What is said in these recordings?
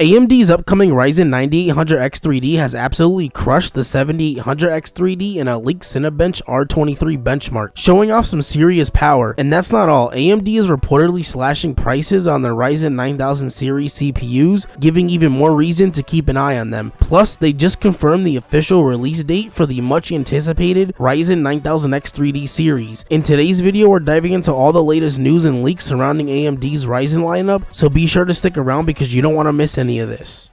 AMD's upcoming Ryzen 9800X3D has absolutely crushed the 7800X3D in a leaked Cinebench R23 benchmark, showing off some serious power. And that's not all, AMD is reportedly slashing prices on their Ryzen 9000 series CPUs, giving even more reason to keep an eye on them. Plus, they just confirmed the official release date for the much anticipated Ryzen 9000X3D series. In today's video, we're diving into all the latest news and leaks surrounding AMD's Ryzen lineup, so be sure to stick around because you don't want to miss any any of this.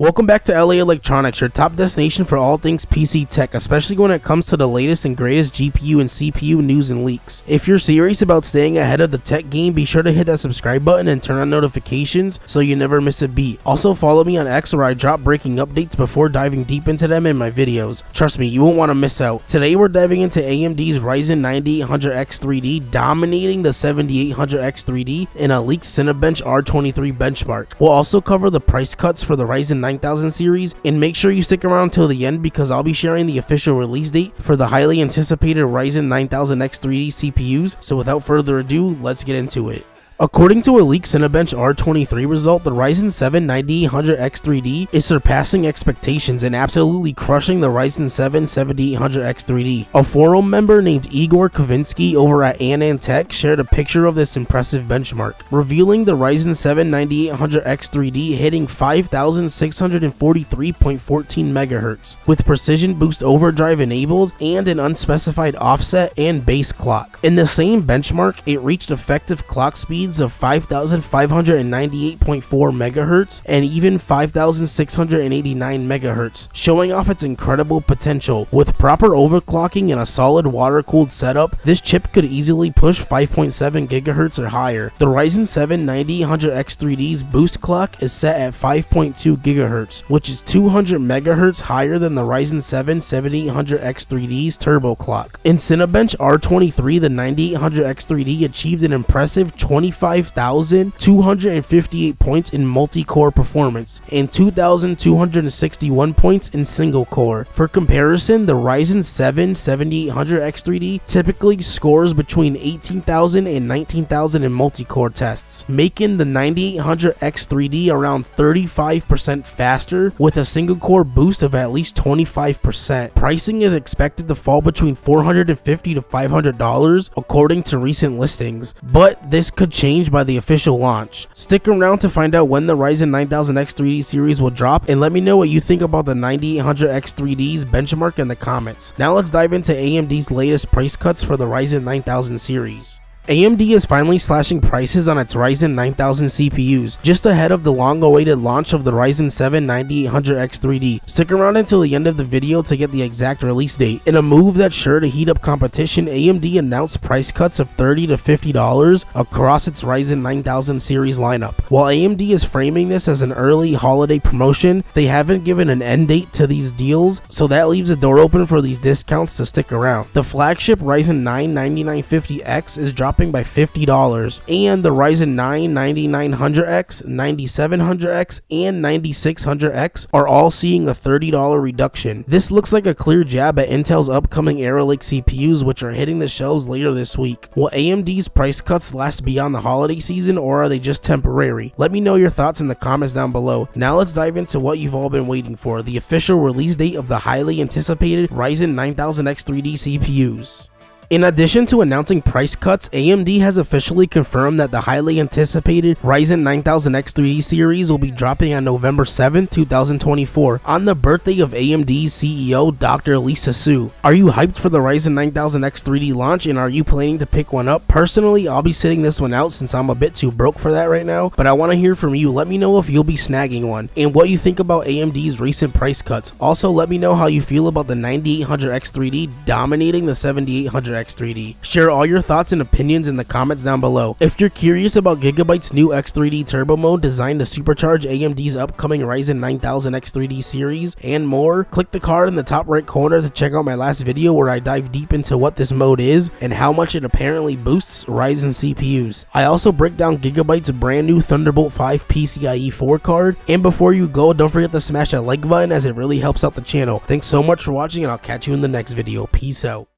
Welcome back to LA Electronics, your top destination for all things PC tech, especially when it comes to the latest and greatest GPU and CPU news and leaks. If you're serious about staying ahead of the tech game, be sure to hit that subscribe button and turn on notifications so you never miss a beat. Also follow me on X where I drop breaking updates before diving deep into them in my videos. Trust me, you won't want to miss out. Today we're diving into AMD's Ryzen 9800X3D dominating the 7800X3D in a leaked Cinebench R23 benchmark. We'll also cover the price cuts for the Ryzen 9000 series and make sure you stick around till the end because I'll be sharing the official release date for the highly anticipated Ryzen 9000 X3D CPUs. So without further ado, let's get into it. According to a leaked Cinebench R23 result, the Ryzen 7 9800X3D is surpassing expectations and absolutely crushing the Ryzen 7 7800X3D. A forum member named Igor Kavinsky over at AnandTech shared a picture of this impressive benchmark, revealing the Ryzen 7 9800X3D hitting 5643.14 MHz with precision boost overdrive enabled and an unspecified offset and base clock. In the same benchmark, it reached effective clock speeds speeds of 5,598.4 MHz and even 5,689 MHz, showing off its incredible potential. With proper overclocking and a solid water-cooled setup, this chip could easily push 5.7 GHz or higher. The Ryzen 7 9800X3D's boost clock is set at 5.2 GHz, which is 200 MHz higher than the Ryzen 7 7800X3D's turbo clock. In Cinebench R23, the 9800X3D achieved an impressive 25 25,258 points in multi-core performance and 2,261 points in single core. For comparison, the Ryzen 7 7800X3D typically scores between 18,000 and 19,000 in multi-core tests, making the 9800X3D around 35% faster with a single core boost of at least 25%. Pricing is expected to fall between $450 to $500 according to recent listings, but this could change changed by the official launch. Stick around to find out when the Ryzen 9000X3D series will drop and let me know what you think about the 9800X3D's benchmark in the comments. Now let's dive into AMD's latest price cuts for the Ryzen 9000 series. AMD is finally slashing prices on its Ryzen 9000 CPUs, just ahead of the long-awaited launch of the Ryzen 7 9800X3D. Stick around until the end of the video to get the exact release date. In a move that's sure to heat up competition, AMD announced price cuts of 30 to $50 across its Ryzen 9000 series lineup. While AMD is framing this as an early holiday promotion, they haven't given an end date to these deals, so that leaves the door open for these discounts to stick around. The flagship Ryzen 9 9950X is dropping dropping by $50, and the Ryzen 9 9900X, 9700X, and 9600X are all seeing a $30 reduction. This looks like a clear jab at Intel's upcoming Arrow Lake CPUs, which are hitting the shelves later this week. Will AMD's price cuts last beyond the holiday season, or are they just temporary? Let me know your thoughts in the comments down below. Now let's dive into what you've all been waiting for, the official release date of the highly anticipated Ryzen 9000X3D CPUs. In addition to announcing price cuts, AMD has officially confirmed that the highly anticipated Ryzen 9000 X3D series will be dropping on November 7, 2024, on the birthday of AMD's CEO, Dr. Lisa Su. Are you hyped for the Ryzen 9000 X3D launch and are you planning to pick one up? Personally, I'll be sitting this one out since I'm a bit too broke for that right now, but I want to hear from you. Let me know if you'll be snagging one and what you think about AMD's recent price cuts. Also, let me know how you feel about the 9800 X3D dominating the 7800 X3D. Share all your thoughts and opinions in the comments down below. If you're curious about Gigabyte's new X3D Turbo mode designed to supercharge AMD's upcoming Ryzen 9000 X3D series and more, click the card in the top right corner to check out my last video where I dive deep into what this mode is and how much it apparently boosts Ryzen CPUs. I also break down Gigabyte's brand new Thunderbolt 5 PCIe 4 card. And before you go, don't forget to smash that like button as it really helps out the channel. Thanks so much for watching and I'll catch you in the next video. Peace out.